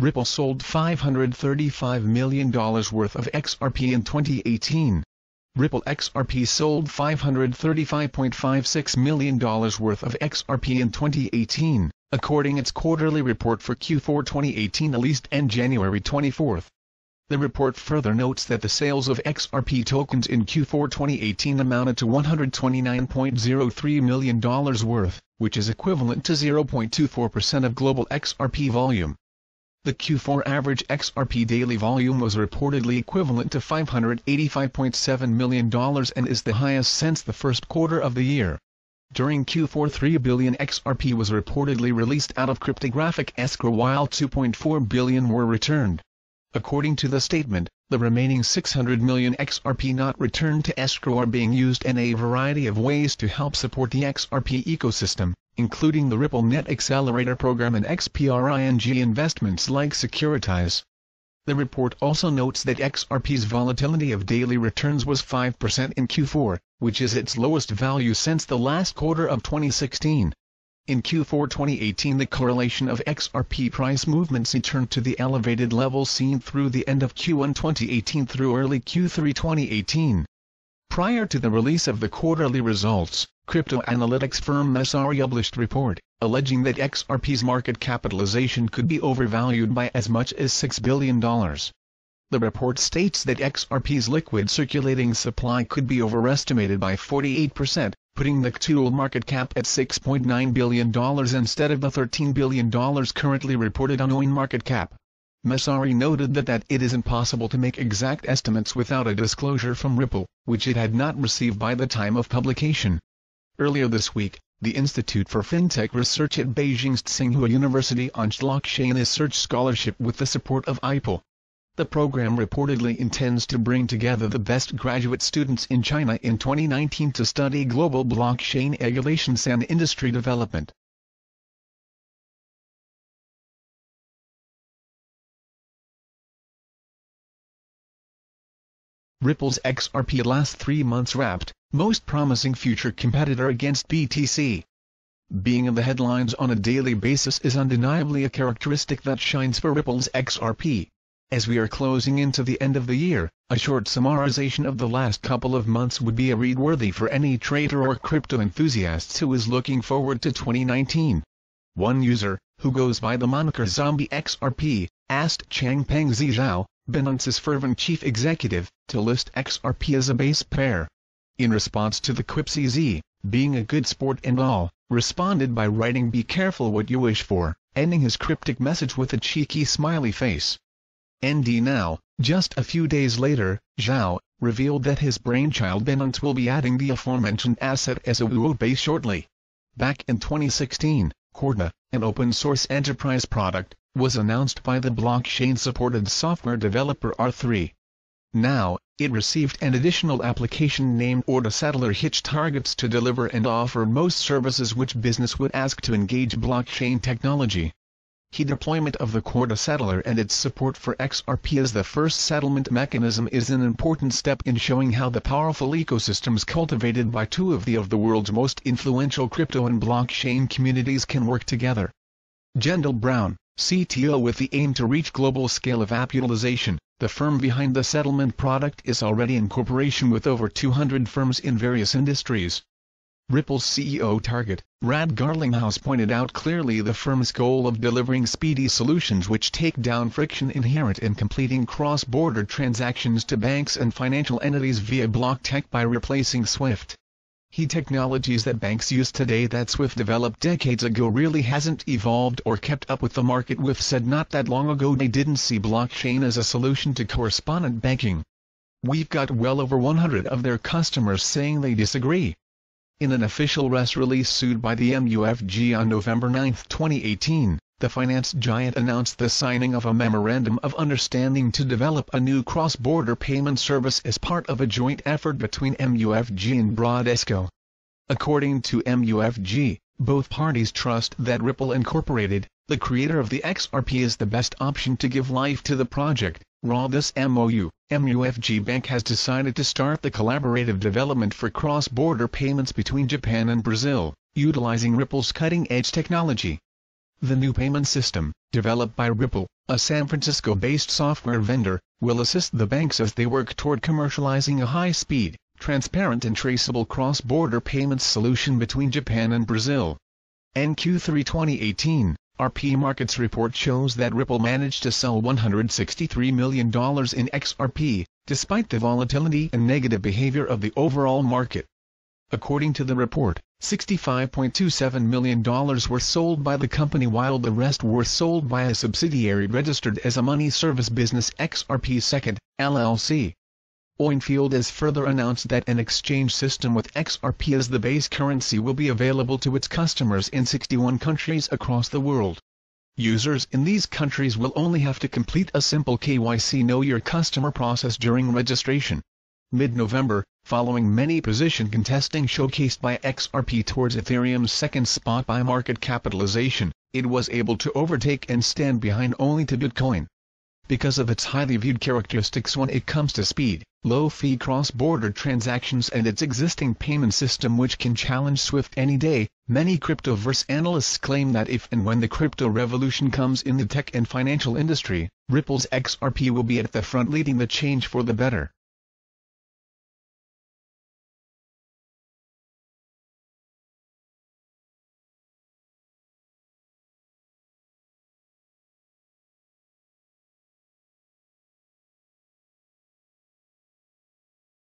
Ripple sold $535 million worth of XRP in 2018. Ripple XRP sold $535.56 million worth of XRP in 2018, according its quarterly report for Q4 2018 released on January 24. The report further notes that the sales of XRP tokens in Q4 2018 amounted to $129.03 million worth, which is equivalent to 0.24% of global XRP volume. The Q4 average XRP daily volume was reportedly equivalent to $585.7 million and is the highest since the first quarter of the year. During Q4 3 billion XRP was reportedly released out of cryptographic escrow while 2.4 billion were returned. According to the statement, the remaining 600 million XRP not returned to escrow are being used in a variety of ways to help support the XRP ecosystem, including the Ripple Net Accelerator program and XPRING investments like Securitize. The report also notes that XRP's volatility of daily returns was 5% in Q4, which is its lowest value since the last quarter of 2016. In Q4 2018 the correlation of XRP price movements returned to the elevated levels seen through the end of Q1 2018 through early Q3 2018. Prior to the release of the quarterly results, crypto analytics firm Messari published a report, alleging that XRP's market capitalization could be overvalued by as much as $6 billion. The report states that XRP's liquid circulating supply could be overestimated by 48%, putting the tool market cap at $6.9 billion instead of the $13 billion currently reported on market cap. Messari noted that, that it is impossible to make exact estimates without a disclosure from Ripple, which it had not received by the time of publication. Earlier this week, the Institute for FinTech Research at Beijing's Tsinghua University launched blockchain research scholarship with the support of IPL. The program reportedly intends to bring together the best graduate students in China in 2019 to study global blockchain regulations and industry development. Ripple's XRP last three months wrapped, most promising future competitor against BTC. Being in the headlines on a daily basis is undeniably a characteristic that shines for Ripple's XRP. As we are closing into the end of the year, a short summarization of the last couple of months would be a read worthy for any trader or crypto enthusiast who is looking forward to 2019. One user, who goes by the moniker Zombie XRP, asked Changpeng Zhao, Binance's fervent chief executive, to list XRP as a base pair. In response to the quip CZ, being a good sport and all, responded by writing be careful what you wish for, ending his cryptic message with a cheeky smiley face. ND now, just a few days later, Zhao, revealed that his brainchild Binance will be adding the aforementioned asset as a WUO base shortly. Back in 2016, Corda, an open-source enterprise product, was announced by the blockchain-supported software developer R3. Now, it received an additional application named Corda Settler which targets to deliver and offer most services which business would ask to engage blockchain technology. Key deployment of the Corda Settler and its support for XRP as the first settlement mechanism is an important step in showing how the powerful ecosystems cultivated by two of the of the world's most influential crypto and blockchain communities can work together. Gendal Brown, CTO with the aim to reach global scale of app utilization, the firm behind the settlement product is already in cooperation with over 200 firms in various industries. Ripple's CEO target, Brad Garlinghouse pointed out clearly the firm's goal of delivering speedy solutions which take down friction inherent in completing cross-border transactions to banks and financial entities via block tech by replacing SWIFT. He technologies that banks use today that Swift developed decades ago really hasn't evolved or kept up with the market with said not that long ago they didn't see blockchain as a solution to correspondent banking. We've got well over 100 of their customers saying they disagree. In an official press release sued by the MUFG on November 9, 2018, the finance giant announced the signing of a memorandum of understanding to develop a new cross-border payment service as part of a joint effort between MUFG and Bradesco. According to MUFG, both parties trust that Ripple Incorporated, the creator of the XRP is the best option to give life to the project, Raw this MOU, MUFG Bank has decided to start the collaborative development for cross-border payments between Japan and Brazil, utilizing Ripple's cutting-edge technology. The new payment system, developed by Ripple, a San Francisco-based software vendor, will assist the banks as they work toward commercializing a high-speed, transparent and traceable cross-border payments solution between Japan and Brazil. NQ3 2018, RP Markets report shows that Ripple managed to sell $163 million in XRP, despite the volatility and negative behavior of the overall market. According to the report, $65.27 million were sold by the company while the rest were sold by a subsidiary registered as a money service business XRP Second, LLC. CoinField has further announced that an exchange system with XRP as the base currency will be available to its customers in 61 countries across the world. Users in these countries will only have to complete a simple KYC Know Your Customer process during registration. Mid-November, following many position contesting showcased by XRP towards Ethereum's second spot by market capitalization, it was able to overtake and stand behind only to Bitcoin. Because of its highly viewed characteristics when it comes to speed, low-fee cross-border transactions and its existing payment system which can challenge SWIFT any day, many cryptoverse analysts claim that if and when the crypto revolution comes in the tech and financial industry, Ripple's XRP will be at the front leading the change for the better.